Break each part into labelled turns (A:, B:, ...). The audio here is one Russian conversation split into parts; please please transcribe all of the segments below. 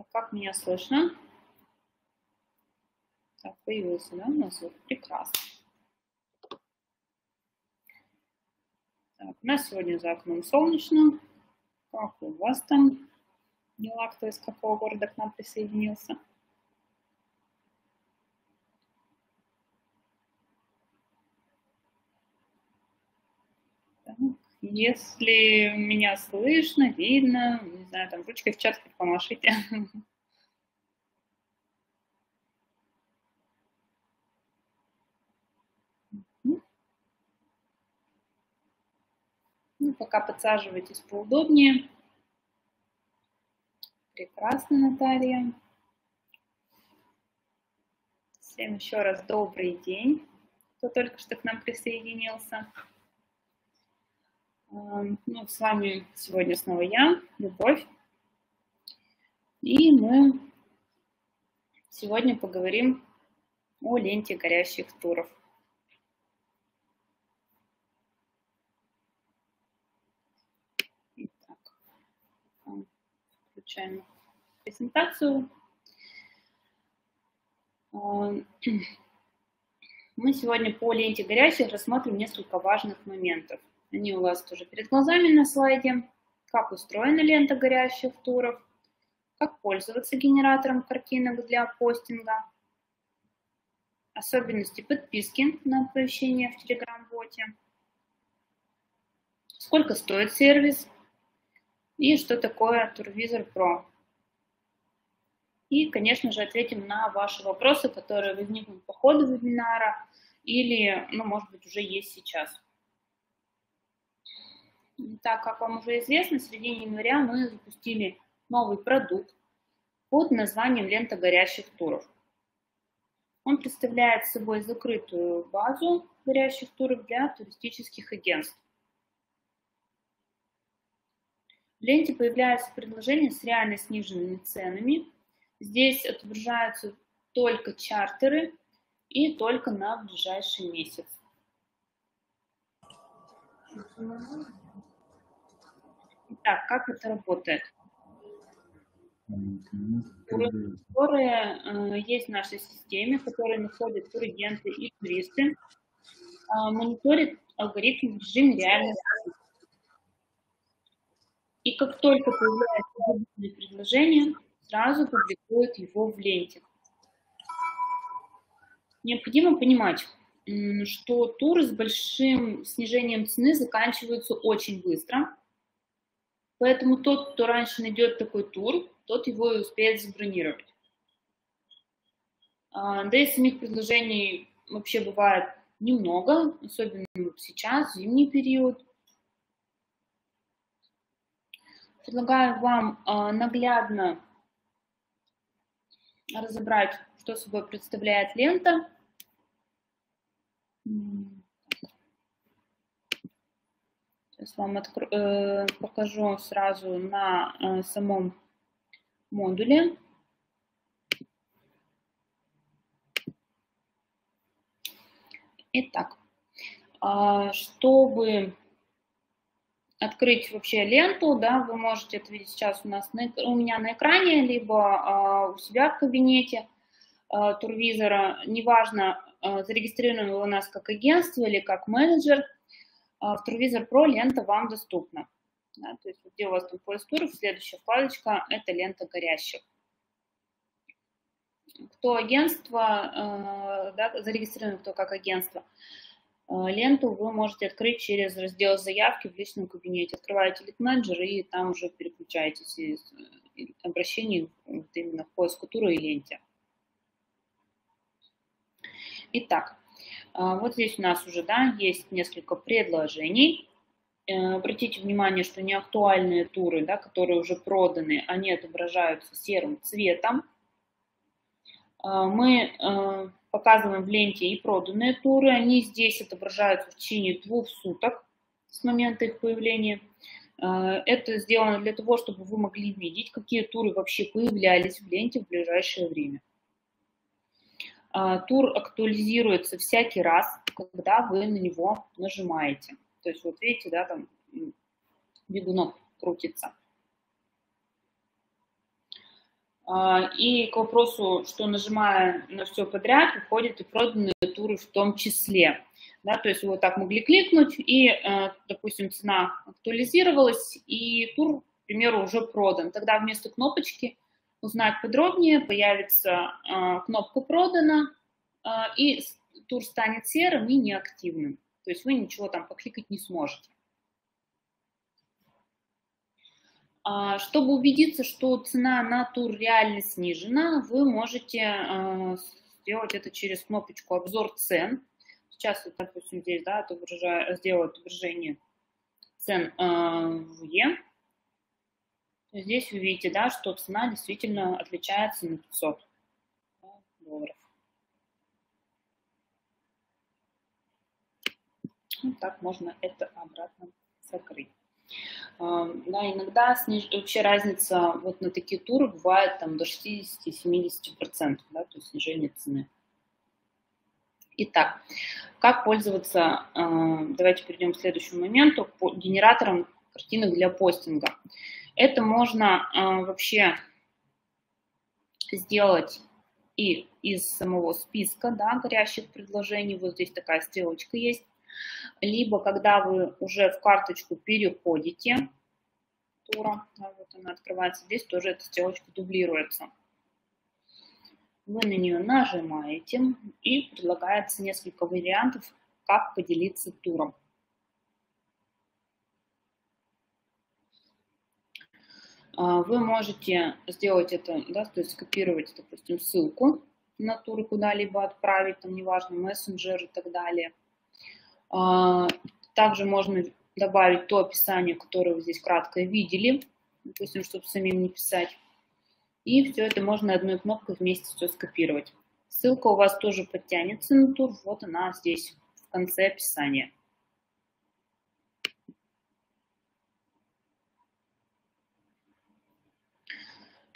A: Так, как меня слышно? Так, появился, да, у нас звук? Прекрасно. Так, у нас сегодня за окном солнечно. Как у вас там дела? Кто из какого города к нам присоединился? Если меня слышно, видно, знаю, там ручкой в чат помашите. Ну, пока подсаживайтесь поудобнее. Прекрасно, Наталья. Всем еще раз добрый день, кто только что к нам присоединился. Ну, с вами сегодня снова я, Любовь. И мы сегодня поговорим о ленте горящих туров. Итак, включаем презентацию. Мы сегодня по ленте горящих рассмотрим несколько важных моментов. Они у вас тоже перед глазами на слайде. Как устроена лента горящих туров, как пользоваться генератором картинок для постинга, особенности подписки на оповещения в Telegram-боте, сколько стоит сервис и что такое Турвизор Pro. И, конечно же, ответим на ваши вопросы, которые возникнут по ходу вебинара или, ну, может быть, уже есть сейчас. Так как вам уже известно, в середине января мы запустили новый продукт под названием «Лента горящих туров». Он представляет собой закрытую базу горящих туров для туристических агентств. В ленте появляются предложения с реально сниженными ценами. Здесь отображаются только чартеры и только на ближайший месяц. Итак, как это работает? которые э, есть в нашей системе, которые находят турагенты и туристы, э, мониторят алгоритм в режиме реальности. И как только появляется предложение, сразу публикуют его в ленте. Необходимо понимать, что туры с большим снижением цены заканчиваются очень быстро – Поэтому тот, кто раньше найдет такой тур, тот его и успеет забронировать. А, да и самих предложений вообще бывает немного, особенно сейчас, зимний период. Предлагаю вам а, наглядно разобрать, что собой представляет лента. Сейчас вам откро... э, покажу сразу на э, самом модуле. Итак, э, чтобы открыть вообще ленту, да, вы можете это видеть сейчас у нас на, у меня на экране, либо э, у себя в кабинете э, турвизора, неважно, э, зарегистрирован у нас как агентство или как менеджер – а, в TrueVisor Pro лента вам доступна. Да, то есть где у вас там поиск туров, следующая вкладочка – это лента горящих. Кто агентство, э, да, зарегистрирован кто как агентство, э, ленту вы можете открыть через раздел заявки в личном кабинете. Открываете лид менеджер и там уже переключаетесь из э, обращений именно в поиск тура и ленте. Итак, а, вот здесь у нас уже да, есть несколько предложений. Э, обратите внимание, что неактуальные туры, да, которые уже проданы, они отображаются серым цветом. А, мы э, показываем в ленте и проданные туры. Они здесь отображаются в течение двух суток с момента их появления. Э, это сделано для того, чтобы вы могли видеть, какие туры вообще появлялись в ленте в ближайшее время. А, тур актуализируется всякий раз, когда вы на него нажимаете. То есть вот видите, да, там бегунок крутится. А, и к вопросу, что нажимая на все подряд, выходят и проданные туры в том числе. Да, то есть вот так могли кликнуть, и, э, допустим, цена актуализировалась, и тур, к примеру, уже продан. Тогда вместо кнопочки «Узнать подробнее» появится э, кнопка «Продано», э, и тур станет серым и неактивным. То есть вы ничего там покликать не сможете. А, чтобы убедиться, что цена на тур реально снижена, вы можете сделать это через кнопочку «Обзор цен». Сейчас, вот, допустим, здесь да, отображаю, сделаю отображение цен в Е. Здесь вы видите, да, что цена действительно отличается на 500 долларов. Вот так можно это обратно закрыть. Да, иногда сниж... вообще разница вот на такие туры бывает там до 60-70%, да, то есть снижение цены. Итак, как пользоваться, давайте перейдем к следующему моменту, по генераторам картинок для постинга. Это можно вообще сделать и из самого списка да, горящих предложений, вот здесь такая стрелочка есть, либо когда вы уже в карточку переходите, тура, да, вот она открывается, здесь тоже эта стрелочка дублируется. Вы на нее нажимаете и предлагается несколько вариантов, как поделиться туром. А, вы можете сделать это, да, то есть скопировать, допустим, ссылку на тур куда-либо отправить, там, неважно, мессенджер и так далее – а, также можно добавить то описание, которое вы здесь кратко видели, допустим, чтобы самим не писать. И все это можно одной кнопкой вместе все скопировать. Ссылка у вас тоже подтянется на тур, вот она здесь в конце описания.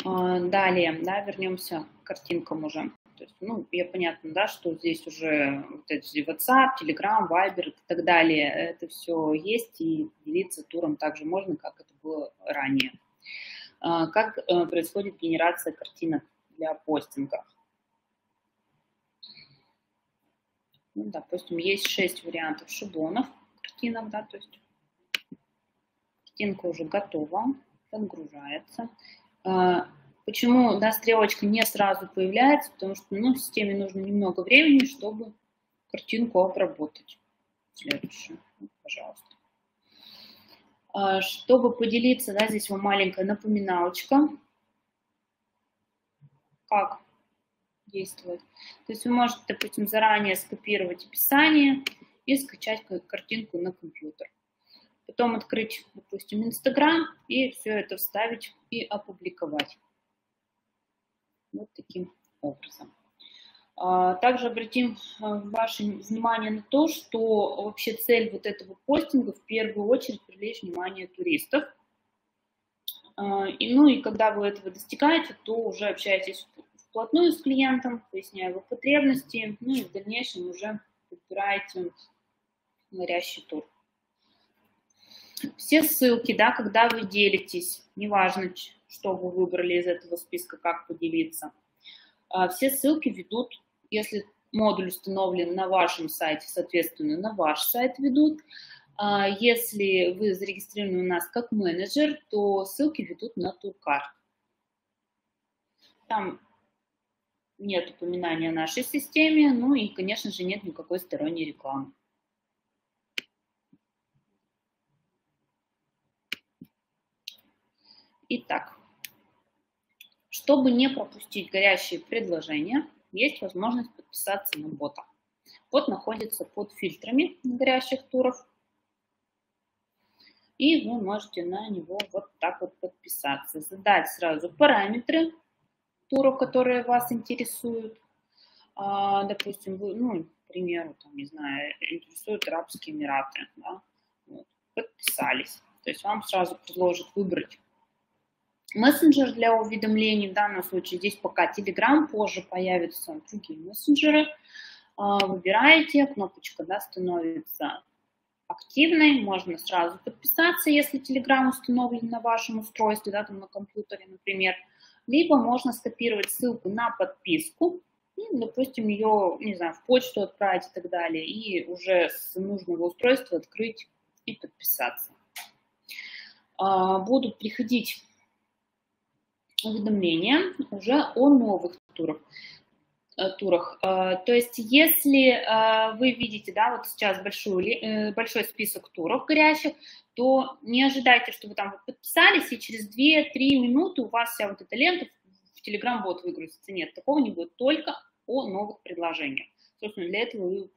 A: Далее, да, вернемся к картинкам уже. То есть, ну, я понятно, да, что здесь уже вот эти WhatsApp, Telegram, Viber и так далее, это все есть, и делиться туром также можно, как это было ранее. А, как э, происходит генерация картинок для постинга? Ну, допустим, есть 6 вариантов шаблонов картинок, да, то есть картинка уже готова, подгружается. А, Почему да, стрелочка не сразу появляется? Потому что ну, системе нужно немного времени, чтобы картинку обработать. Следующую, пожалуйста. А, чтобы поделиться, да, здесь вам маленькая напоминалочка, как действовать. То есть вы можете, допустим, заранее скопировать описание и скачать картинку на компьютер. Потом открыть, допустим, Инстаграм и все это вставить и опубликовать. Вот таким образом. А, также обратим а, ваше внимание на то, что вообще цель вот этого постинга в первую очередь привлечь внимание туристов. А, и, ну и когда вы этого достигаете, то уже общаетесь вплотную с клиентом, поясняя его потребности, ну и в дальнейшем уже подбираете горящий тур. Все ссылки, да, когда вы делитесь, неважно, что вы выбрали из этого списка, как поделиться. А, все ссылки ведут, если модуль установлен на вашем сайте, соответственно, на ваш сайт ведут. А, если вы зарегистрированы у нас как менеджер, то ссылки ведут на Туркарт. Там нет упоминания о нашей системе, ну и, конечно же, нет никакой сторонней рекламы. Итак, чтобы не пропустить горящие предложения, есть возможность подписаться на бота. Бот находится под фильтрами горящих туров. И вы можете на него вот так вот подписаться. Задать сразу параметры туров, которые вас интересуют. А, допустим, вы, ну, к примеру, там, не знаю, интересуют Арабские Эмираты. Да? Вот. Подписались. То есть вам сразу предложат выбрать Мессенджер для уведомлений, в данном случае здесь пока Telegram, позже появятся другие мессенджеры. А, выбираете, кнопочка да, становится активной, можно сразу подписаться, если Telegram установлен на вашем устройстве, да, там на компьютере, например, либо можно скопировать ссылку на подписку, и, допустим, ее, не знаю, в почту отправить и так далее, и уже с нужного устройства открыть и подписаться. А, будут приходить уведомления уже о новых турах. Э, турах. Э, то есть, если э, вы видите, да, вот сейчас большой, большой список туров горящих, то не ожидайте, что вы там подписались, и через 2-3 минуты у вас вся вот эта лента в Telegram будет выгрузиться. Нет, такого не будет, только о новых предложениях. Собственно, для этого вы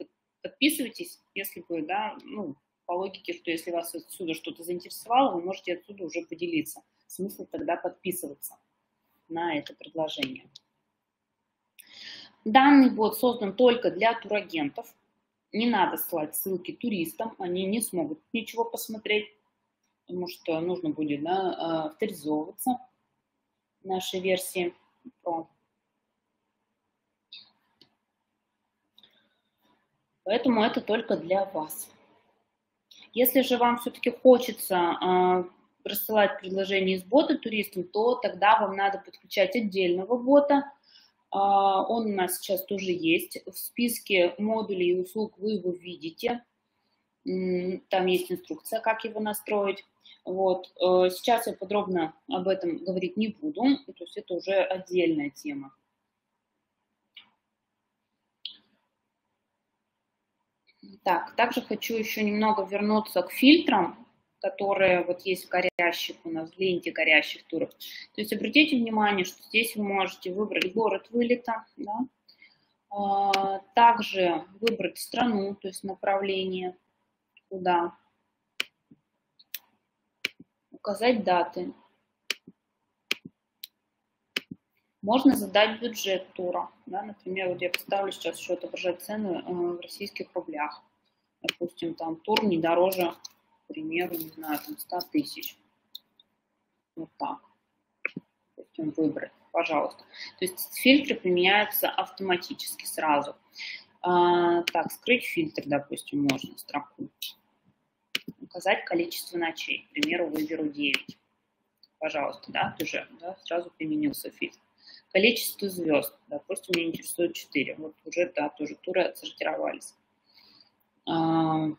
A: подписывайтесь, если вы, да, ну, по логике, что если вас отсюда что-то заинтересовало, вы можете отсюда уже поделиться. Смысл тогда подписываться на это предложение. Данный бот создан только для турагентов. Не надо слать ссылки туристам, они не смогут ничего посмотреть, потому что нужно будет да, авторизовываться в нашей версии. Поэтому это только для вас. Если же вам все-таки хочется э, рассылать предложения из бота туристам, то тогда вам надо подключать отдельного бота, а, он у нас сейчас тоже есть. В списке модулей и услуг вы его видите. Там есть инструкция, как его настроить. Вот. Э, сейчас я подробно об этом говорить не буду, то есть это уже отдельная тема. Так, также хочу еще немного вернуться к фильтрам которые вот есть в горящих у нас, в ленте горящих туров. То есть обратите внимание, что здесь вы можете выбрать город вылета, да? А, также выбрать страну, то есть направление, куда, указать даты. Можно задать бюджет тура. Да? Например, вот я поставлю сейчас еще отображать цены э, в российских рублях. Допустим, там тур не дороже примеру, не знаю, там 100 тысяч. Вот так. Допустим, выбрать, пожалуйста. То есть фильтры применяются автоматически сразу. А, так, скрыть фильтр, допустим, можно строку. Указать количество ночей. К примеру, выберу 9. Пожалуйста, да, уже да, сразу применился фильтр. Количество звезд, допустим, меня интересует 4. Вот уже, да, тоже туры отсортировались. А,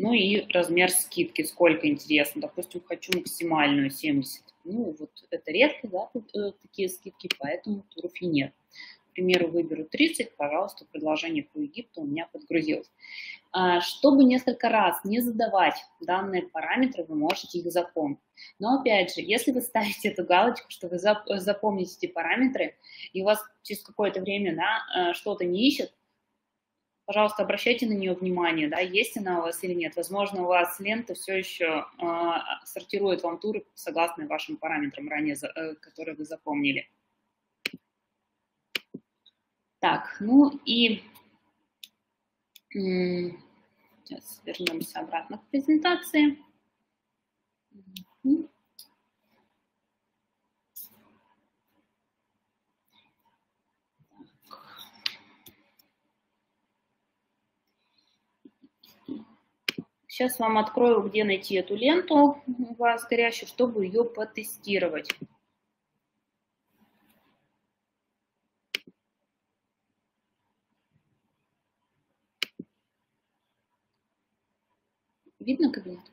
A: ну и размер скидки, сколько интересно. Допустим, хочу максимальную 70. Ну, вот это редко, да, э, такие скидки, поэтому туров и нет. К примеру, выберу 30, пожалуйста, предложение по Египту у меня подгрузилось. А, чтобы несколько раз не задавать данные параметры, вы можете их запомнить. Но опять же, если вы ставите эту галочку, что вы запомните эти параметры, и у вас через какое-то время да, э, что-то не ищет, пожалуйста, обращайте на нее внимание, да, есть она у вас или нет. Возможно, у вас лента все еще э, сортирует вам туры согласно вашим параметрам ранее, э, которые вы запомнили. Так, ну и сейчас вернемся обратно к презентации. Сейчас вам открою, где найти эту ленту у вас горящую, чтобы ее потестировать. Видно кабинет?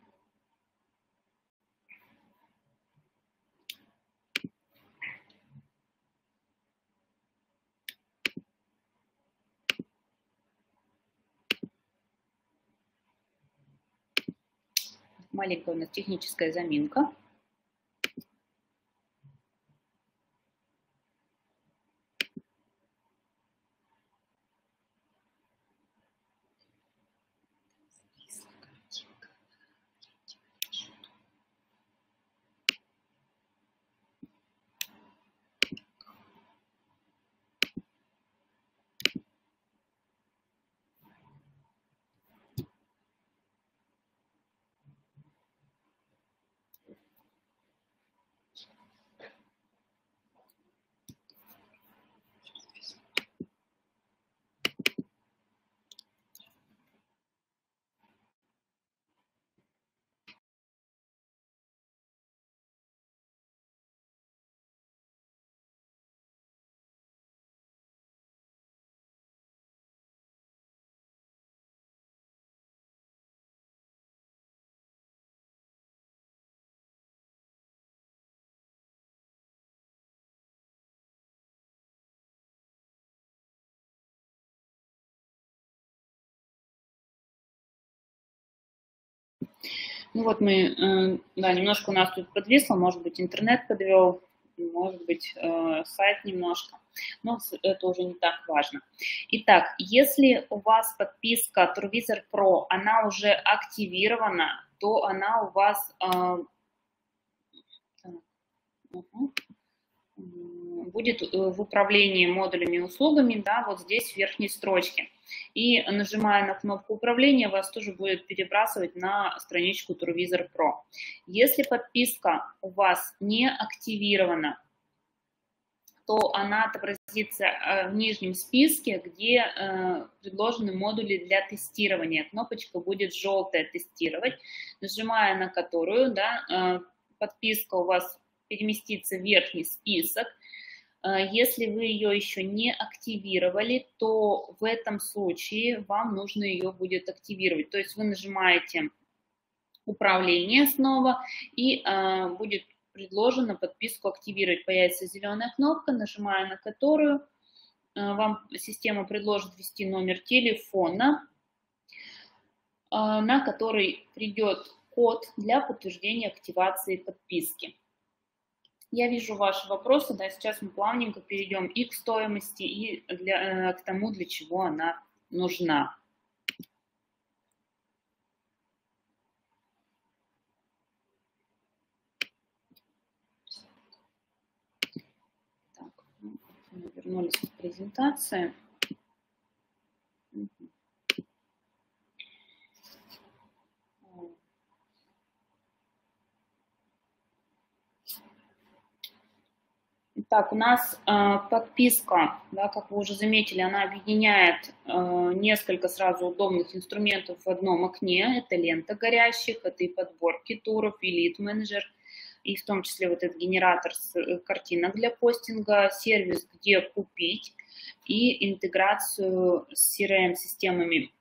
A: Маленькая у нас техническая заминка. Ну вот мы, да, немножко у нас тут подвисло, может быть, интернет подвел, может быть, сайт немножко, но это уже не так важно. Итак, если у вас подписка Turvisor Pro, она уже активирована, то она у вас будет э, в управлении модулями и услугами, да, вот здесь в верхней строчке. И нажимая на кнопку управления, вас тоже будет перебрасывать на страничку Turvisor Pro. Если подписка у вас не активирована, то она отобразится э, в нижнем списке, где э, предложены модули для тестирования. Кнопочка будет желтая «Тестировать», нажимая на которую да, подписка у вас переместится в верхний список. Э, если вы ее еще не активировали, то в этом случае вам нужно ее будет активировать. То есть вы нажимаете управление снова и э, будет предложено подписку активировать. Появится зеленая кнопка, нажимая на которую э, вам система предложит ввести номер телефона, на который придет код для подтверждения активации подписки. Я вижу ваши вопросы, да, сейчас мы плавненько перейдем и к стоимости, и для, э, к тому, для чего она нужна. Так, мы вернулись к презентации. Так, у нас э, подписка, да, как вы уже заметили, она объединяет э, несколько сразу удобных инструментов в одном окне. Это лента горящих, это и подборки туров, и лид-менеджер, и в том числе вот этот генератор с, э, картинок для постинга, сервис, где купить, и интеграцию с CRM-системами.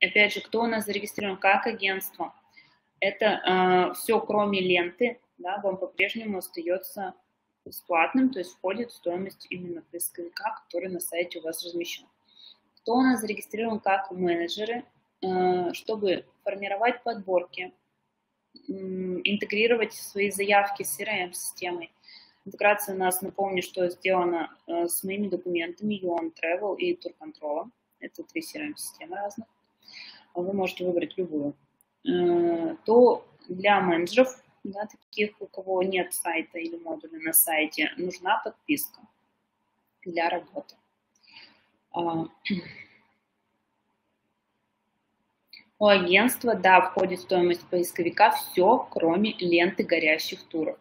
A: Опять же, кто у нас зарегистрирован как агентство? Это э, все, кроме ленты, да, вам по-прежнему остается бесплатным, то есть входит в стоимость именно поисковика, который на сайте у вас размещен. Кто у нас зарегистрирован как менеджеры, э, чтобы формировать подборки, интегрировать свои заявки с CRM-системой. Интеграция у нас, напомню, что сделана э, с моими документами Yuan Travel и Tour Control. Это три CRM-системы разных. Вы можете выбрать любую. Э, то для менеджеров да, таких, у кого нет сайта или модуля на сайте, нужна подписка для работы. А, у агентства, да, входит в стоимость поисковика все, кроме ленты горящих туров.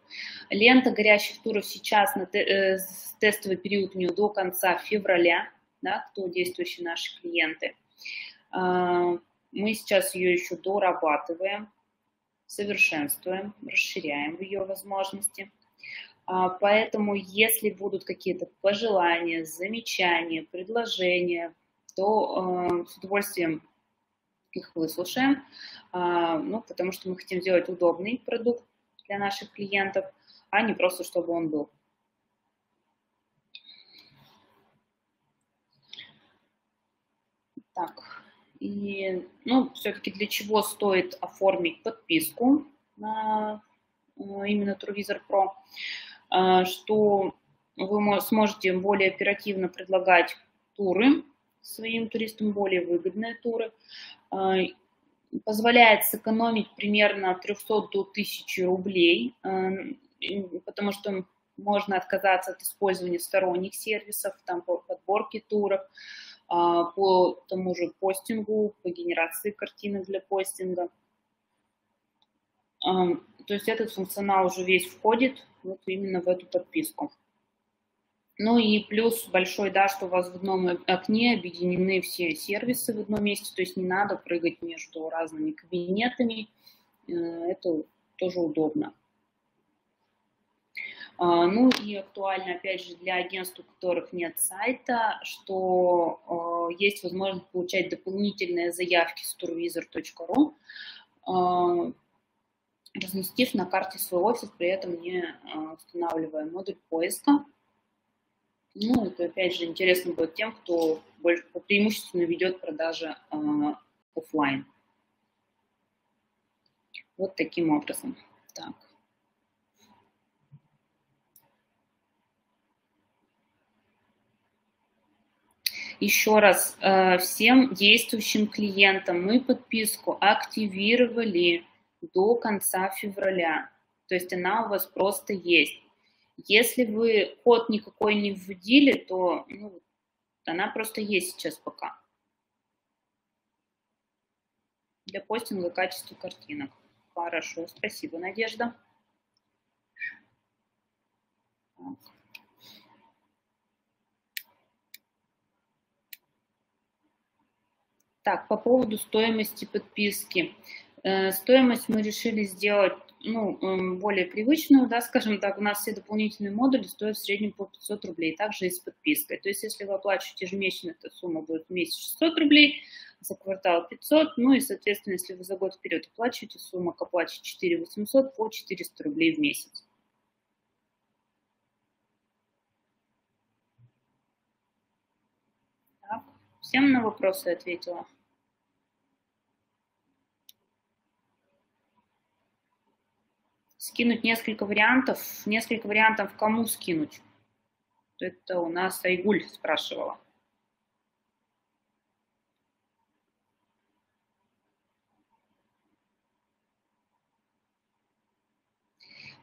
A: Лента горящих туров сейчас на э, тестовый период у нее до конца февраля, да, кто действующие наши клиенты. А, мы сейчас ее еще дорабатываем совершенствуем, расширяем ее возможности. А, поэтому, если будут какие-то пожелания, замечания, предложения, то э, с удовольствием их выслушаем, а, ну, потому что мы хотим сделать удобный продукт для наших клиентов, а не просто, чтобы он был. Так. И, ну, все-таки для чего стоит оформить подписку на э, именно Turvisor Pro, э, что вы сможете более оперативно предлагать туры своим туристам, более выгодные туры, э, позволяет сэкономить примерно от 300 до 1000 рублей, потому что можно отказаться от использования сторонних сервисов, там, по подборке туров, а, по тому же постингу, по генерации картинок для постинга. То есть этот функционал уже весь входит вот именно в эту подписку. Ну и плюс большой, да, что у вас в одном окне объединены все сервисы в одном месте, то есть не надо прыгать между разными кабинетами, э, это тоже удобно. А, ну и актуально, опять же, для агентств, у которых нет сайта, что а, есть возможность получать дополнительные заявки с turvisor.ru, а, разместив на карте свой офис, при этом не устанавливая модуль поиска. Ну, это, опять же, интересно будет тем, кто больше, преимущественно ведет продажи офлайн. Вот таким образом. Так. Еще раз, э, всем действующим клиентам мы подписку активировали до конца февраля. То есть она у вас просто есть. Если вы код никакой не вводили, то ну, она просто есть сейчас пока. Для постинга качества картинок. Хорошо, спасибо, Надежда. Так, по поводу стоимости подписки. Э, стоимость мы решили сделать ну, эм, более привычную, да, скажем так, у нас все дополнительные модули стоят в среднем по 500 рублей, также и с подпиской. То есть, если вы оплачиваете ежемесячно, эта сумма будет в месяц 600 рублей, за квартал 500, ну и, соответственно, если вы за год вперед оплачиваете, сумма к оплате 4 800 по 400 рублей в месяц. Так, всем на вопросы ответила. Скинуть несколько вариантов. Несколько вариантов кому скинуть? Это у нас Айгуль спрашивала.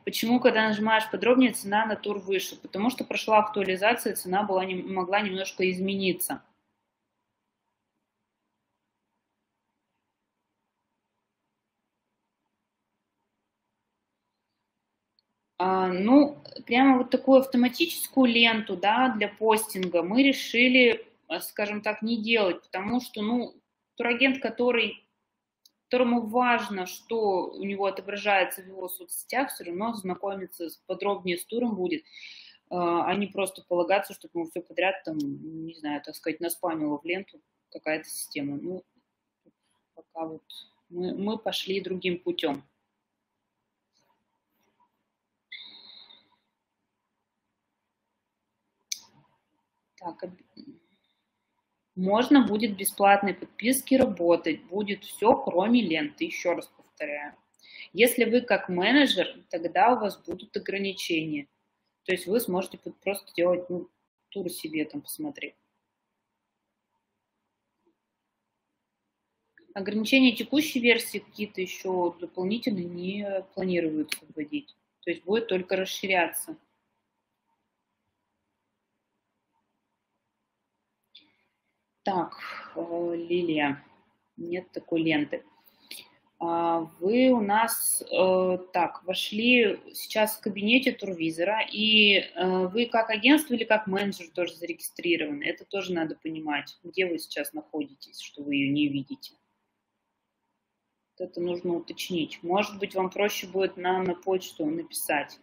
A: Почему, когда нажимаешь подробнее, цена на тур выше? Потому что прошла актуализация, цена была, могла немножко измениться. Ну, прямо вот такую автоматическую ленту, да, для постинга мы решили, а, скажем так, не делать, потому что, ну, турагент, который, которому важно, что у него отображается в его соцсетях, все равно знакомиться подробнее с туром будет, а, а не просто полагаться, что ему все подряд там, не знаю, так сказать, наспамило в ленту какая-то система. Ну, пока вот мы, мы пошли другим путем. Так, можно будет бесплатной подписки работать, будет все, кроме ленты, еще раз повторяю. Если вы как менеджер, тогда у вас будут ограничения. То есть вы сможете просто делать ну, тур себе там посмотреть. Ограничения текущей версии какие-то еще дополнительно не планируются вводить. То есть будет только расширяться. Так, э, Лилия, нет такой ленты. А, вы у нас э, так вошли сейчас в кабинете турвизора, и э, вы как агентство или как менеджер тоже зарегистрированы. Это тоже надо понимать, где вы сейчас находитесь, что вы ее не видите. Это нужно уточнить. Может быть, вам проще будет нам на почту написать,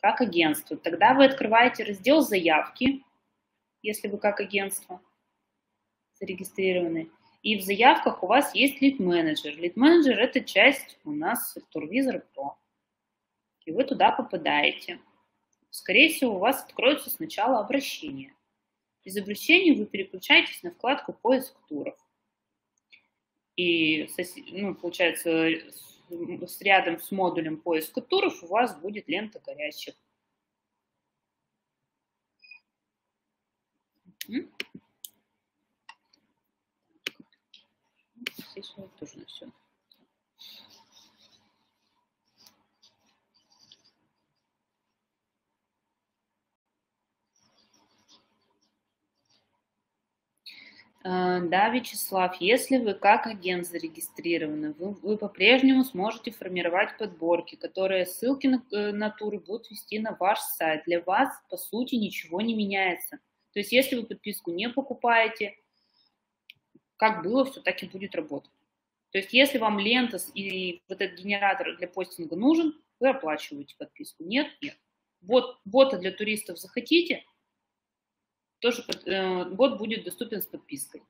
A: как агентство. Тогда вы открываете раздел заявки, если вы как агентство – зарегистрированы. И в заявках у вас есть лид-менеджер. Лид-менеджер – это часть у нас Турвизор Pro. И вы туда попадаете. Скорее всего, у вас откроется сначала обращение. Из обращения вы переключаетесь на вкладку «Поиск туров». И, ну, получается, с, рядом с модулем поиска туров у вас будет лента горячих. Здесь вот тоже все. А, да, Вячеслав, если вы как агент зарегистрированы, вы, вы по-прежнему сможете формировать подборки, которые ссылки на, э, на туры будут вести на ваш сайт. Для вас, по сути, ничего не меняется. То есть, если вы подписку не покупаете, как было, все так и будет работать. То есть если вам лента и вот этот генератор для постинга нужен, вы оплачиваете подписку. Нет, нет. Бот, бота для туристов захотите, тоже э, бот будет доступен с подпиской.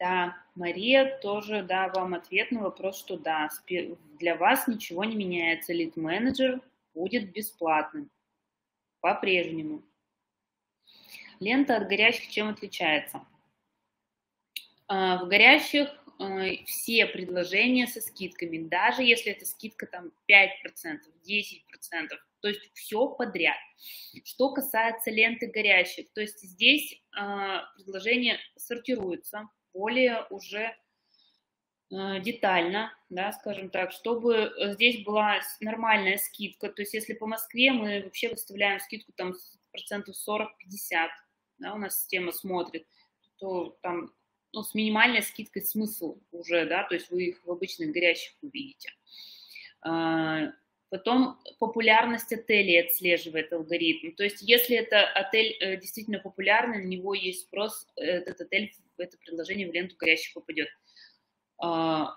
A: Да, Мария тоже, да, вам ответ на вопрос, что да, для вас ничего не меняется, лид-менеджер будет бесплатным. по-прежнему. Лента от горящих чем отличается? В горящих Э, все предложения со скидками, даже если это скидка там 5%, 10%, то есть все подряд. Что касается ленты горящих, то есть здесь э, предложения сортируются более уже э, детально, да, скажем так, чтобы здесь была нормальная скидка, то есть если по Москве мы вообще выставляем скидку там процентов 40-50, да, у нас система смотрит, то там ну, с минимальной скидкой смысл уже, да, то есть вы их в обычных горящих увидите. Потом популярность отелей отслеживает алгоритм. То есть если это отель э, действительно популярный, на него есть спрос, этот отель это предложение в ленту горящих попадет. А,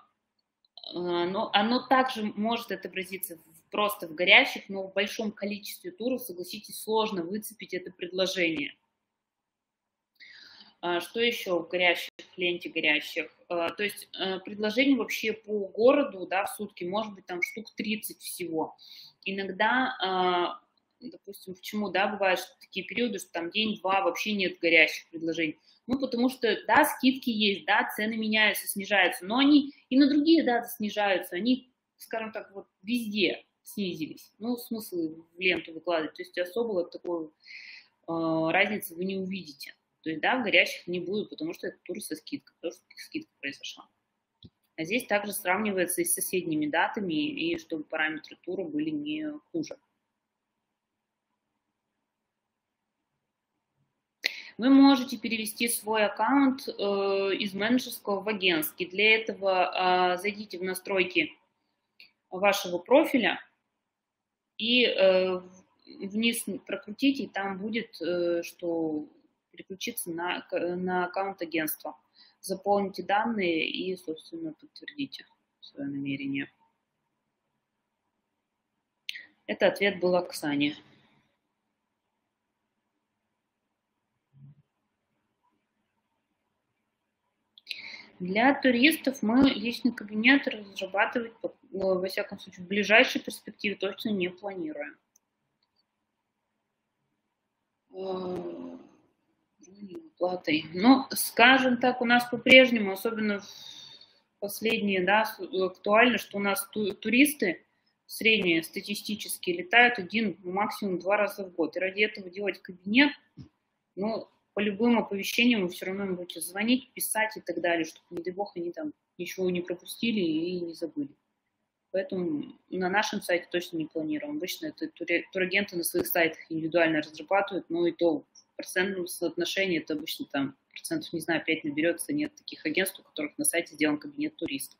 A: а, но оно также может отобразиться просто в горящих, но в большом количестве туров, согласитесь, сложно выцепить это предложение. А, что еще в горящих, в ленте горящих? То есть э, предложений вообще по городу да, в сутки может быть там штук 30 всего. Иногда, а, допустим, почему, да, бывают такие периоды, что там день-два вообще нет горящих предложений. Ну, потому что, да, скидки есть, да, цены меняются, снижаются, но они и на другие даты снижаются, они, скажем так, вот везде снизились. Ну, смысл в ленту выкладывать, то есть особо вот такой э, разницы вы не увидите. То есть, да, в горящих не будет, потому что это тур со скидкой, потому что скидка произошла. А здесь также сравнивается и с соседними датами, и чтобы параметры тура были не хуже. Вы можете перевести свой аккаунт э, из менеджерского в агентский. Для этого э, зайдите в настройки вашего профиля и э, вниз прокрутите, и там будет, э, что переключиться на, на аккаунт агентства. Заполните данные и, собственно, подтвердите свое намерение. Это ответ был Оксане. Для туристов мы личный кабинет разрабатывать, во всяком случае, в ближайшей перспективе точно не планируем. Э, платой. Ну, скажем так, у нас по-прежнему, особенно в последние, да, актуально, что у нас туристы средние статистически летают один, максимум два раза в год. И ради этого делать кабинет, ну, по любым оповещениям вы все равно будете звонить, писать и так далее, чтобы, не дай бог, они там ничего не пропустили и не забыли. Поэтому на нашем сайте точно не планируем. Обычно это турагенты на своих сайтах индивидуально разрабатывают, но и то процентном соотношении это обычно там процентов, не знаю, 5 наберется, нет таких агентств, у которых на сайте сделан кабинет туристов.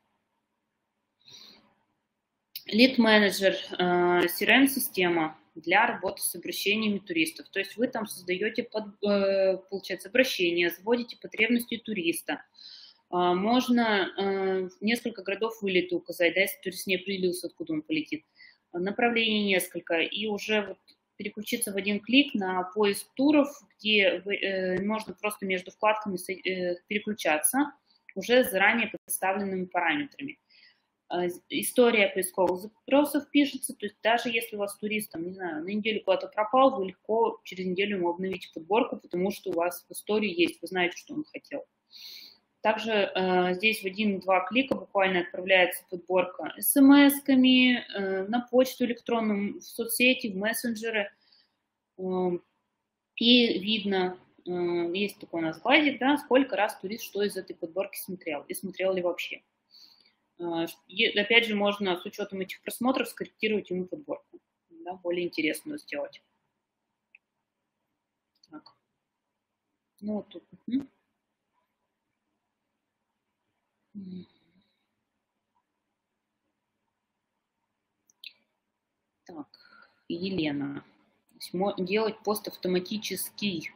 A: Лид-менеджер, CRM-система для работы с обращениями туристов. То есть вы там создаете, под, э, получается, обращение, заводите потребности туриста. А, можно э, несколько городов вылета указать, да, если турист не определился, откуда он полетит. Направлений несколько, и уже вот переключиться в один клик на поиск туров, где э, можно просто между вкладками э, переключаться уже с заранее представленными параметрами. Э, история поисковых запросов пишется, то есть даже если у вас турист, там, не знаю, на неделю куда-то пропал, вы легко через неделю ему обновите подборку, потому что у вас в истории есть, вы знаете, что он хотел. Также э, здесь в один-два клика буквально отправляется подборка смс-ками, э, на почту электронную, в соцсети, в мессенджеры. Э, и видно, э, есть такой у нас глазик, да, сколько раз турист что из этой подборки смотрел, и смотрел ли вообще. Э, опять же, можно с учетом этих просмотров скорректировать ему подборку, да, более интересную сделать. Так. Ну, вот тут. Угу. Так, Елена. Делать пост автоматический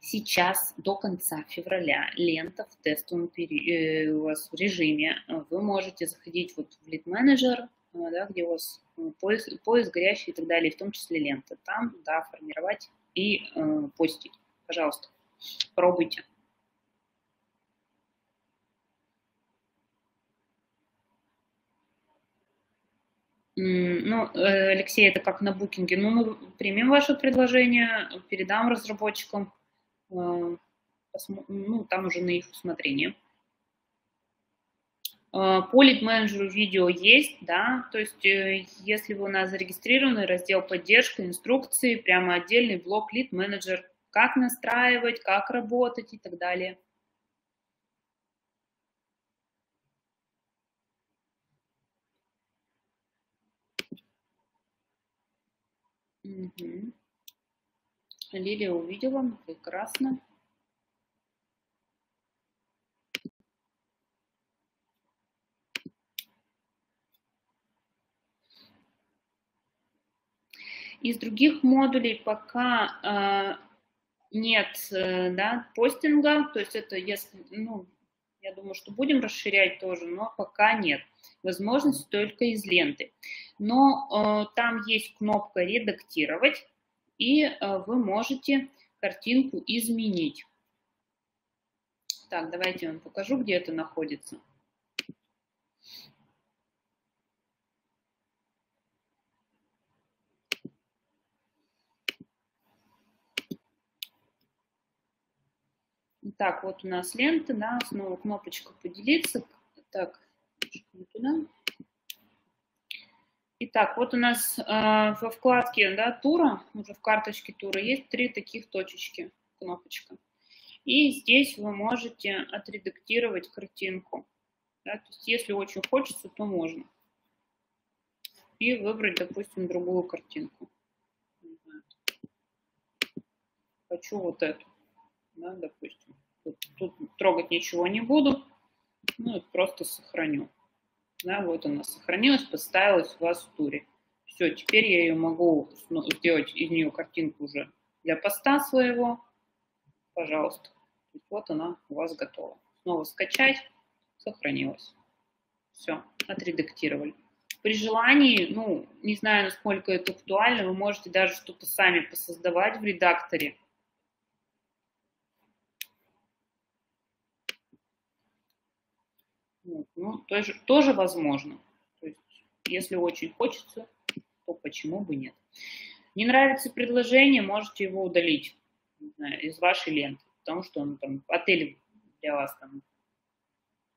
A: сейчас до конца февраля. Лента в тестовом пери... э, у вас в режиме. Вы можете заходить вот в Lead Manager, э, да, где у вас э, поиск, поиск горящий и так далее, в том числе лента. Там, да, формировать и э, постить. Пожалуйста, пробуйте. Ну, э, Алексей, это как на букинге. Ну, мы примем ваше предложение, передам разработчикам, э, ну, там уже на их усмотрение. Э, по лид-менеджеру видео есть, да, то есть если вы у нас зарегистрированы, раздел поддержка, инструкции, прямо отдельный блок лид-менеджер, как настраивать, как работать и так далее. Угу. Лилия увидела, прекрасно. Из других модулей пока э, нет э, да, постинга, то есть это если, ну, я думаю, что будем расширять тоже, но пока нет. Возможность только из ленты. Но э, там есть кнопка «Редактировать», и э, вы можете картинку изменить. Так, давайте я вам покажу, где это находится. Так, вот у нас лента, да, снова кнопочка «Поделиться». Так, туда. Итак, вот у нас э, во вкладке да, тура, уже в карточке тура, есть три таких точечки, кнопочка. И здесь вы можете отредактировать картинку. Да, то есть если очень хочется, то можно. И выбрать, допустим, другую картинку. Хочу вот эту, да, допустим. Тут, тут трогать ничего не буду, ну, просто сохраню. Да, вот она сохранилась, подставилась у вас в туре. Все, теперь я ее могу сделать из нее картинку уже для поста своего. Пожалуйста. Вот она у вас готова. Снова скачать, сохранилась. Все, отредактировали. При желании, ну, не знаю, насколько это актуально, вы можете даже что-то сами посоздавать в редакторе. Ну, тоже, тоже возможно. То есть, если очень хочется, то почему бы нет. Не нравится предложение, можете его удалить знаю, из вашей ленты, потому что он там отель для вас там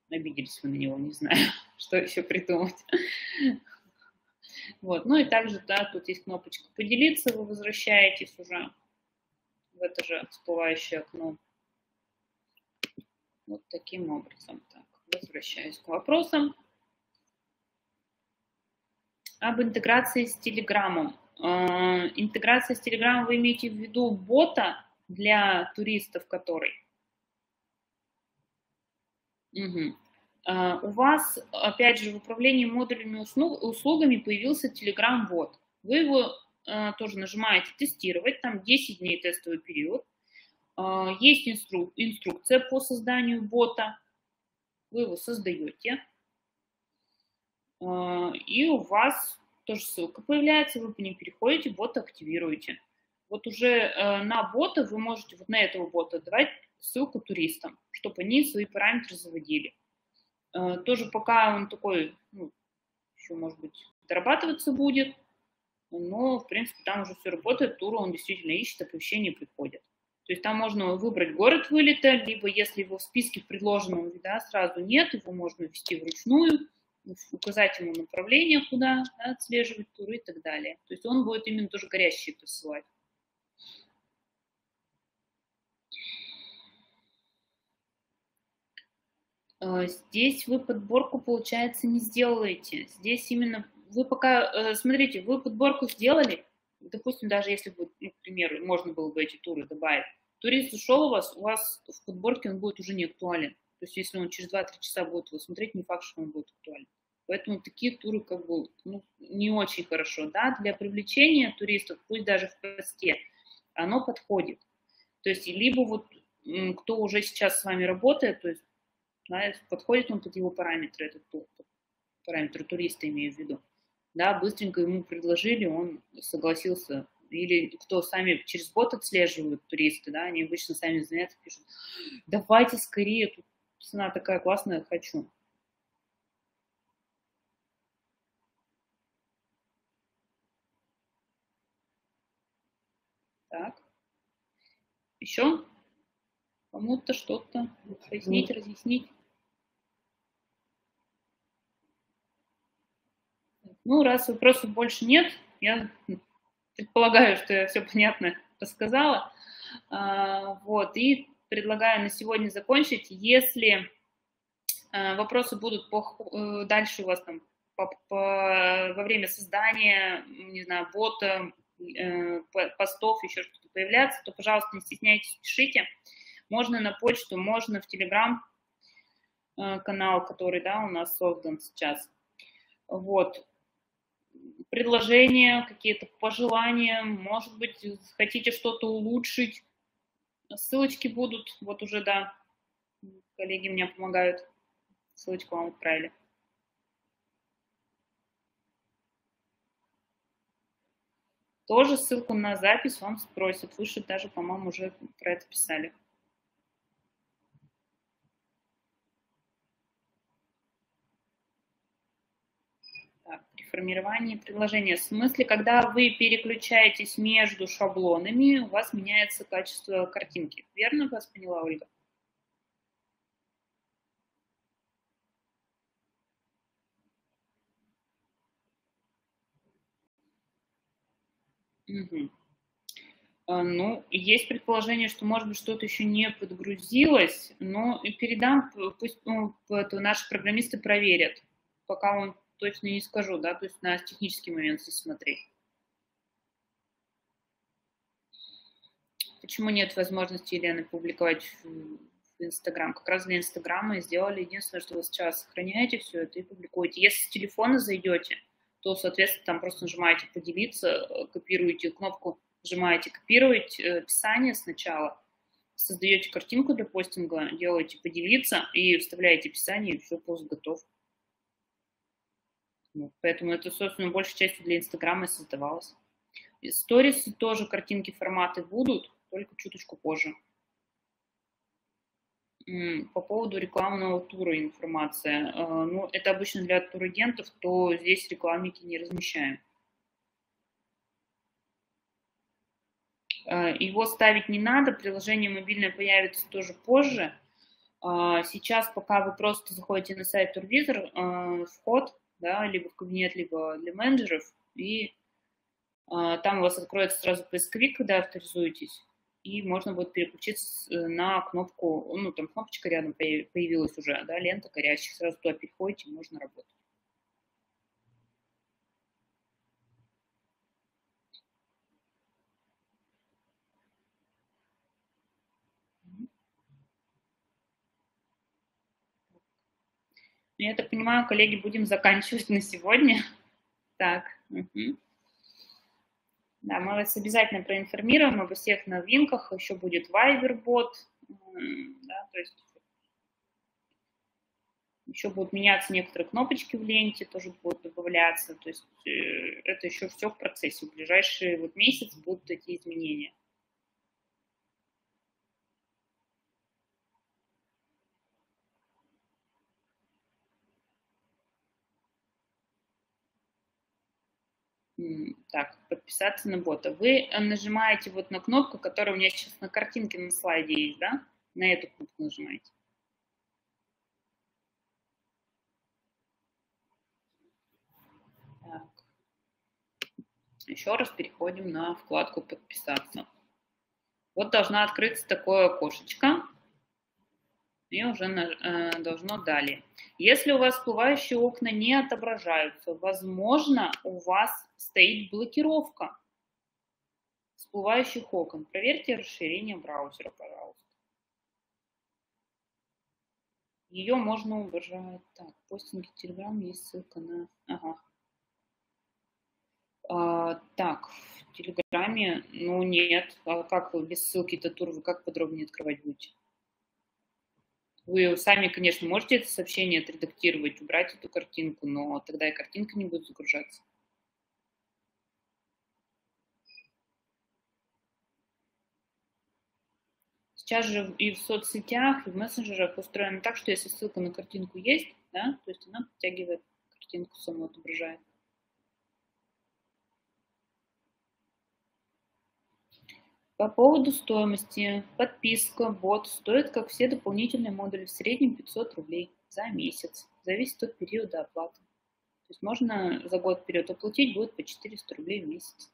A: обиделись вы на него, не знаю, что еще придумать. Вот, ну и также, да, тут есть кнопочка «Поделиться», вы возвращаетесь уже в это же всплывающее окно. Вот таким образом. Так. Возвращаюсь к вопросам. Об интеграции с Телеграмом. Э, интеграция с Телеграмом вы имеете в виду бота для туристов, который? Угу. У вас, опять же, в управлении модулями услугами появился Telegram-бот. Вы его э, тоже нажимаете «Тестировать», там 10 дней тестовый период. Есть инстру инструкция по созданию бота вы его создаете, и у вас тоже ссылка появляется, вы по ним переходите, бот активируете. Вот уже э, на бота вы можете, вот на этого бота давать ссылку туристам, чтобы они свои параметры заводили. Э, тоже пока он такой, ну, еще, может быть, дорабатываться будет, но, в принципе, там уже все работает, туру он действительно ищет, оповещения приходят. То есть там можно выбрать город вылета, либо если его в списке в предложенном да, сразу нет, его можно ввести вручную, указать ему направление, куда да, отслеживать туры и так далее. То есть он будет именно тоже горящие посылать. А, здесь вы подборку, получается, не сделаете. Здесь именно вы пока, э, смотрите, вы подборку сделали, допустим, даже если бы, ну, к примеру, можно было бы эти туры добавить, турист ушел у вас, у вас в подборке он будет уже не актуален. То есть если он через 2-3 часа будет его смотреть, не факт, что он будет актуален. Поэтому такие туры как бы ну, не очень хорошо. Да? Для привлечения туристов, пусть даже в посте, оно подходит. То есть либо вот кто уже сейчас с вами работает, то есть да, подходит он под его параметры, этот тур, параметры туриста имею в виду да, быстренько ему предложили, он согласился. Или кто сами через бот отслеживают туристы, да, они обычно сами звонят и пишут, давайте скорее, тут цена такая классная, хочу. Так. Еще кому-то что-то Разъяснить, разъяснить. Ну, раз вопросов больше нет, я предполагаю, что я все понятно рассказала. А, вот, и предлагаю на сегодня закончить. Если а, вопросы будут по, э, дальше у вас там по, по, во время создания, не знаю, бота, э, постов, еще что-то появляться, то, пожалуйста, не стесняйтесь, пишите. Можно на почту, можно в Телеграм э, канал, который, да, у нас создан сейчас. Вот предложения, какие-то пожелания, может быть, хотите что-то улучшить, ссылочки будут, вот уже, да, коллеги мне помогают, ссылочку вам отправили. Тоже ссылку на запись вам спросят, выше даже, по-моему, уже про это писали. Формировании предложения. В смысле, когда вы переключаетесь между шаблонами, у вас меняется качество картинки. Верно вас поняла, Ольга? Угу. Ну, есть предположение, что, может быть, что-то еще не подгрузилось, но передам, пусть ну, наши программисты проверят, пока он точно не скажу, да, то есть на технический момент здесь смотреть. Почему нет возможности, Елены, публиковать в Инстаграм? Как раз для Инстаграма сделали. Единственное, что вы сейчас сохраняете все это и публикуете. Если с телефона зайдете, то, соответственно, там просто нажимаете «Поделиться», копируете кнопку, нажимаете «Копировать э, описание сначала», создаете картинку для постинга, делаете «Поделиться» и вставляете описание, и все, пост готов. Вот, поэтому это, собственно, большей частью для Инстаграма и создавалось. Сторисы тоже картинки, форматы будут, только чуточку позже. По поводу рекламного тура информация. А, ну, это обычно для турагентов, то здесь рекламники не размещаем. А, его ставить не надо, приложение мобильное появится тоже позже. А, сейчас, пока вы просто заходите на сайт Турвизор, вход да, либо в кабинет, либо для менеджеров, и а, там у вас откроется сразу поисковик, когда авторизуетесь, и можно будет переключиться э, на кнопку, ну, там кнопочка рядом появилась уже, да, лента горящих, сразу туда переходите, можно работать. Я так понимаю, коллеги, будем заканчивать на сегодня. Так. Угу. Да, мы вас обязательно проинформируем обо всех новинках. Еще будет Viber-бот. Да, то есть еще будут меняться некоторые кнопочки в ленте, тоже будут добавляться. То есть э, это еще все в процессе. В ближайший вот месяц будут эти изменения. Так, подписаться на бота. Вы э, нажимаете вот на кнопку, которая у меня сейчас на картинке на слайде есть, да? На эту кнопку нажимаете. Так. Еще раз переходим на вкладку «Подписаться». Вот должна открыться такое окошечко и уже э, должно далее. Если у вас всплывающие окна не отображаются, возможно, у вас стоит блокировка всплывающих окон. Проверьте расширение браузера, пожалуйста. Ее можно убрать. Так, постинги Telegram есть ссылка на... Ага. А, так, в Телеграме, ну нет. А как вы без ссылки Татур, вы как подробнее открывать будете? Вы сами, конечно, можете это сообщение отредактировать, убрать эту картинку, но тогда и картинка не будет загружаться. Сейчас же и в соцсетях, и в мессенджерах устроено так, что если ссылка на картинку есть, да, то есть она подтягивает картинку, саму отображает. По поводу стоимости, подписка, бот стоит, как все дополнительные модули, в среднем 500 рублей за месяц. Зависит от периода оплаты. То есть можно за год вперед оплатить, будет по 400 рублей в месяц.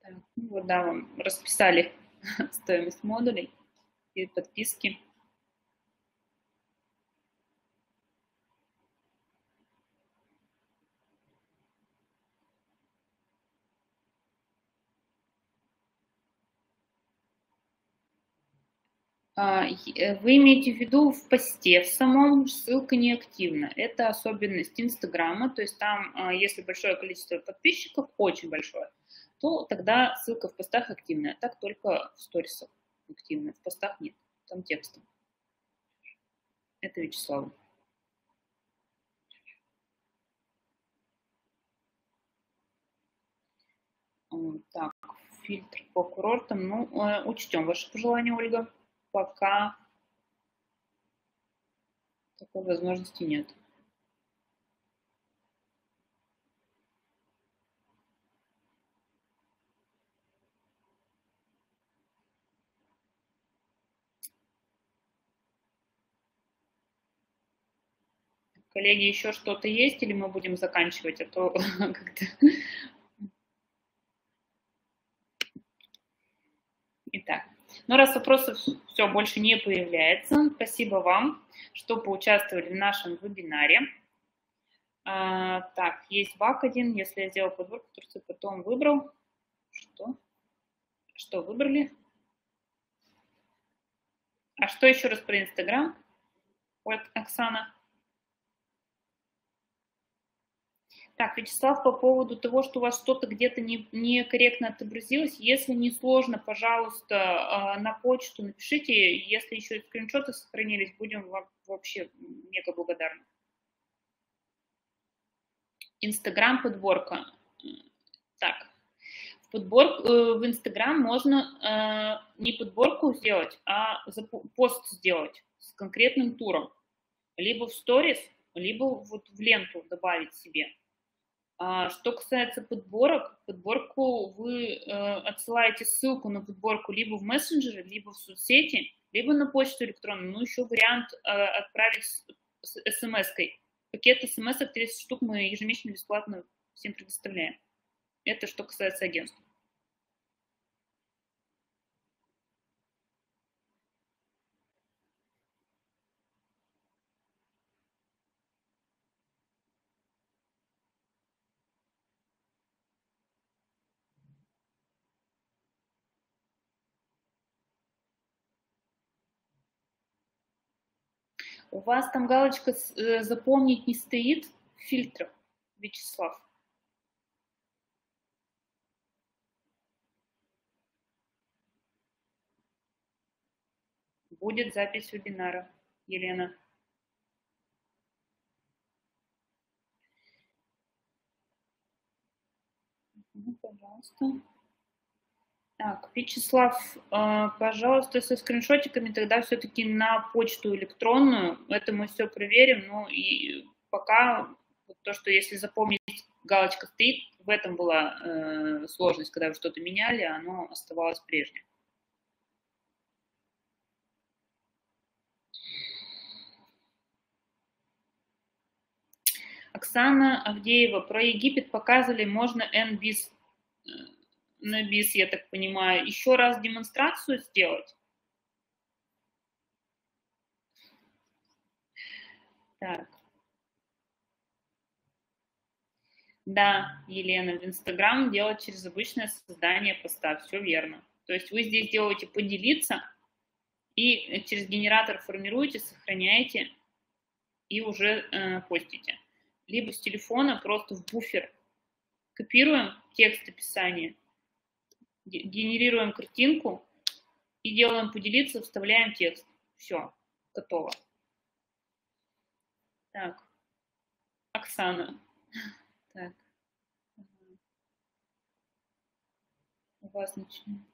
A: Так, ну вот, да, вам расписали стоимость модулей и подписки. А, э, вы имеете в виду в посте в самом ссылка не активна. Это особенность Инстаграма, то есть там, а, если большое количество подписчиков, очень большое, то тогда ссылка в постах активная. Так только в сторисах активная, в постах нет, там текстом. Это Вячеслав. Так, фильтр по курортам. Ну, э, учтем ваше пожелание, Ольга пока такой возможности нет. Коллеги, еще что-то есть или мы будем заканчивать, а то как-то... Итак, но раз вопросов все больше не появляется, спасибо вам, что поучаствовали в нашем вебинаре. А, так, есть баг один, если я сделал подборку, то потом выбрал. Что? Что выбрали? А что еще раз про Инстаграм? Вот, Оксана. Так, Вячеслав, по поводу того, что у вас что-то где-то не, некорректно отобразилось, если не сложно, пожалуйста, а, на почту напишите. Если еще скриншоты сохранились, будем вам вообще мега благодарны. Инстаграм подборка. Так, в, подбор, э, в Инстаграм можно э, не подборку сделать, а пост сделать с конкретным туром. Либо в сторис, либо вот в ленту добавить себе. А, что касается подборок, подборку вы э, отсылаете ссылку на подборку либо в мессенджеры, либо в соцсети, либо на почту электронную. Ну, еще вариант э, отправить с смс-кой. Пакет смс 30 штук мы ежемесячно бесплатно всем предоставляем. Это что касается агентства. У вас там галочка э, «Запомнить не стоит» в Вячеслав. Будет запись вебинара, Елена. Пожалуйста. Так, Вячеслав, а, пожалуйста, со скриншотиками тогда все-таки на почту электронную. Это мы все проверим. Ну и пока то, что если запомнить, галочка стоит, в этом была э, сложность, когда вы что-то меняли, оно оставалось прежним. Оксана Авдеева, про Египет показывали, можно N без на бис, я так понимаю, еще раз демонстрацию сделать? Так. Да, Елена, в Инстаграм делать через обычное создание поста, все верно. То есть вы здесь делаете поделиться и через генератор формируете, сохраняете и уже э, постите. Либо с телефона просто в буфер копируем текст описания генерируем картинку и делаем поделиться, вставляем текст. Все, готово. Так, Оксана. Так. обозначение.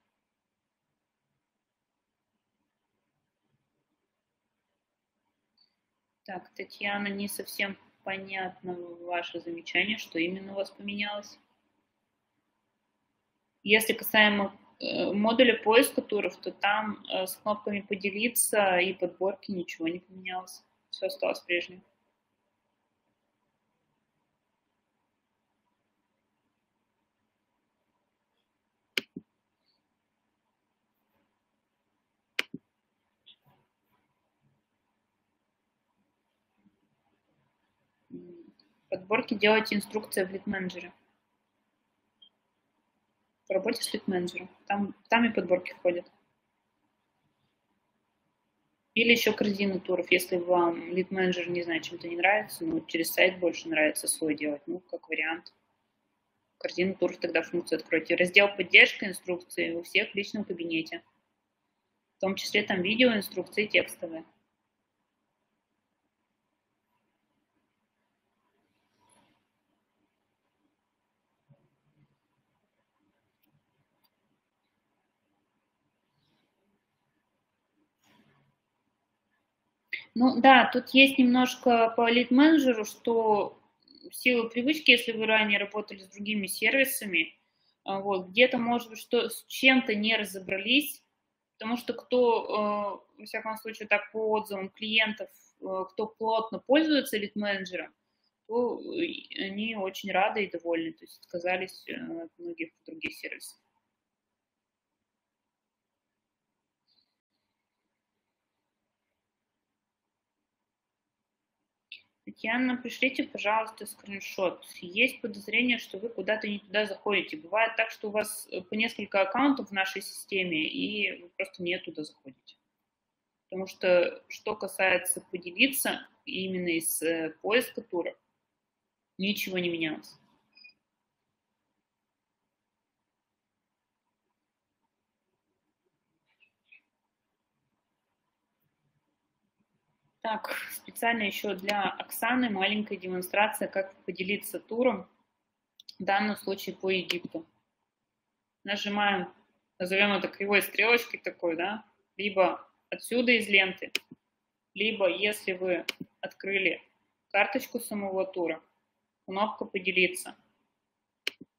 A: Так, Татьяна, не совсем понятно ваше замечание, что именно у вас поменялось. Если касаемо э, модуля поиска туров, то там э, с кнопками «Поделиться» и подборки ничего не поменялось. Все осталось прежним. Подборки делайте инструкция в лид менеджере. По работе с лид менеджером. Там, там и подборки входят. Или еще корзину туров, если вам лид менеджер, не знаю, чем-то не нравится, но через сайт больше нравится свой делать, ну, как вариант. Корзину туров тогда функцию откройте. Раздел поддержка инструкции у всех в личном кабинете. В том числе там видео, инструкции текстовые. Ну да, тут есть немножко по лид-менеджеру, что в силу привычки, если вы ранее работали с другими сервисами, а, вот, где-то, может быть, что с чем-то не разобрались, потому что кто, э, во всяком случае, так по отзывам клиентов, э, кто плотно пользуется лид-менеджером, то они очень рады и довольны, то есть отказались э, от многих других сервисов. Татьяна, пришлите, пожалуйста, скриншот. Есть подозрение, что вы куда-то не туда заходите. Бывает так, что у вас э, по несколько аккаунтов в нашей системе, и вы просто не туда заходите. Потому что, что касается поделиться именно из э, поиска тура, ничего не менялось. Так, специально еще для Оксаны маленькая демонстрация, как поделиться туром, в данном случае по Египту. Нажимаем, назовем это кривой стрелочкой такой, да, либо отсюда из ленты, либо если вы открыли карточку самого тура, кнопка «Поделиться»,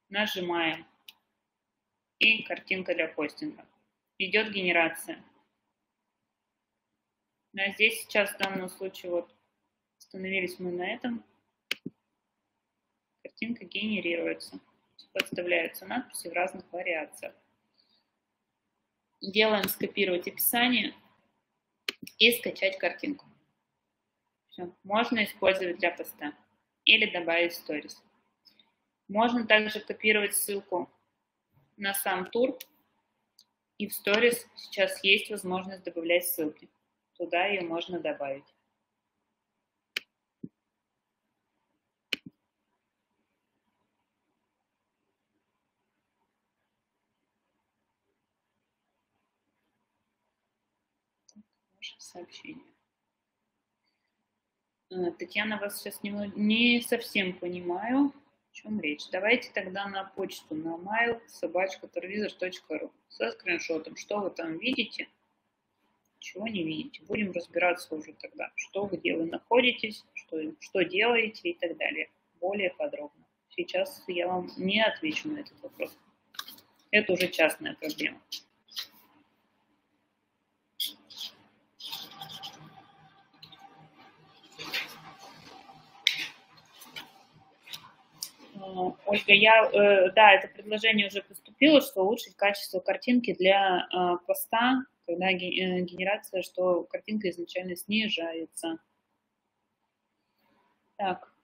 A: нажимаем, и картинка для постинга. Идет генерация. Да, здесь сейчас в данном случае вот остановились мы на этом. Картинка генерируется. Подставляются надписи в разных вариациях. Делаем скопировать описание и скачать картинку. Все. Можно использовать для поста или добавить сторис. Можно также копировать ссылку на сам тур. И в сторис сейчас есть возможность добавлять ссылки. Туда ее можно добавить. Сообщение. Э, Татьяна, вас сейчас не, не совсем понимаю, о чем речь. Давайте тогда на почту, на mail собачка.телевизор.ру со скриншотом, что вы там видите – чего не видите. Будем разбираться уже тогда, что, где вы находитесь, что, что делаете и так далее. Более подробно. Сейчас я вам не отвечу на этот вопрос. Это уже частная проблема. Ольга, я, э, да, это предложение уже поступило, что улучшить качество картинки для э, поста когда э, генерация, что картинка изначально снижается. Так,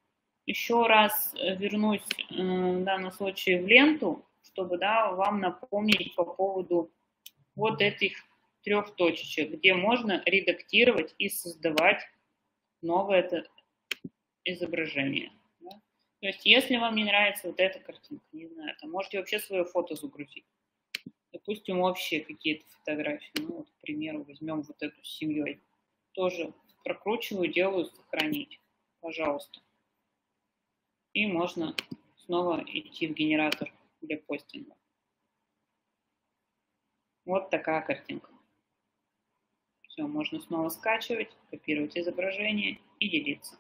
A: еще раз вернусь э, в данном случае в ленту, чтобы да, вам напомнить по поводу вот этих трех точечек, где можно редактировать и создавать новое это изображение. Да? То есть, если вам не нравится вот эта картинка, не знаю, то можете вообще свое фото загрузить. Допустим, общие какие-то фотографии. Ну, вот, к примеру, возьмем вот эту с семьей. Тоже прокручиваю, делаю сохранить. Пожалуйста. И можно снова идти в генератор для постинга. Вот такая картинка. Все, можно снова скачивать, копировать изображение и делиться.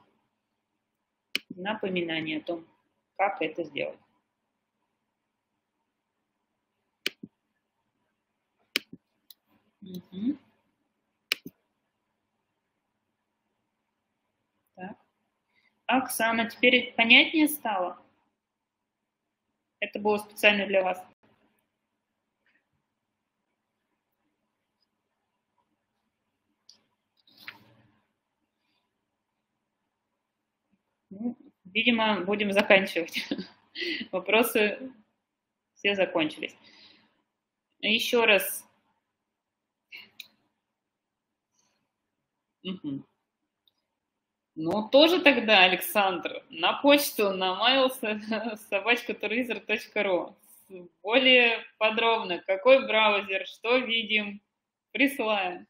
A: Напоминание о том, как это сделать. Угу. Оксана, теперь понятнее стало? Это было специально для вас. Ну, видимо, будем заканчивать. Вопросы все закончились. Еще раз. Ну, тоже тогда, Александр, на почту на mail собачкатуризер.ру более подробно, какой браузер, что видим, присылаем.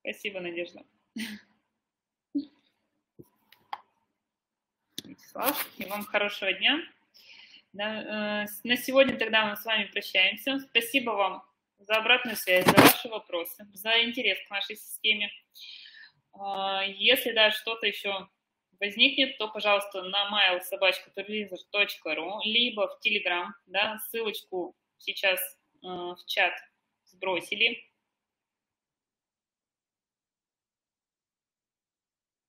A: Спасибо, Надежда. Вячеслав, и вам хорошего дня. На, э, сегодня тогда мы с вами прощаемся. Спасибо вам за обратную связь, за ваши вопросы, за интерес к нашей системе. Э, если да, что-то еще возникнет, то, пожалуйста, на mail собачка.турвизор.ру, либо в Telegram, да, ссылочку сейчас э, в чат сбросили.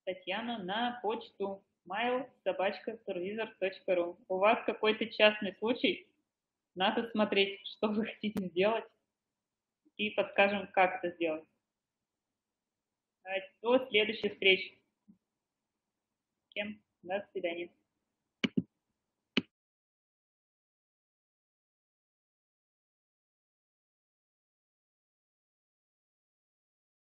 A: Татьяна на почту mail собачка ру. У вас какой-то частный случай, надо смотреть, что вы хотите сделать, и подскажем, как это сделать. Давайте, до следующей встречи. Всем до свидания.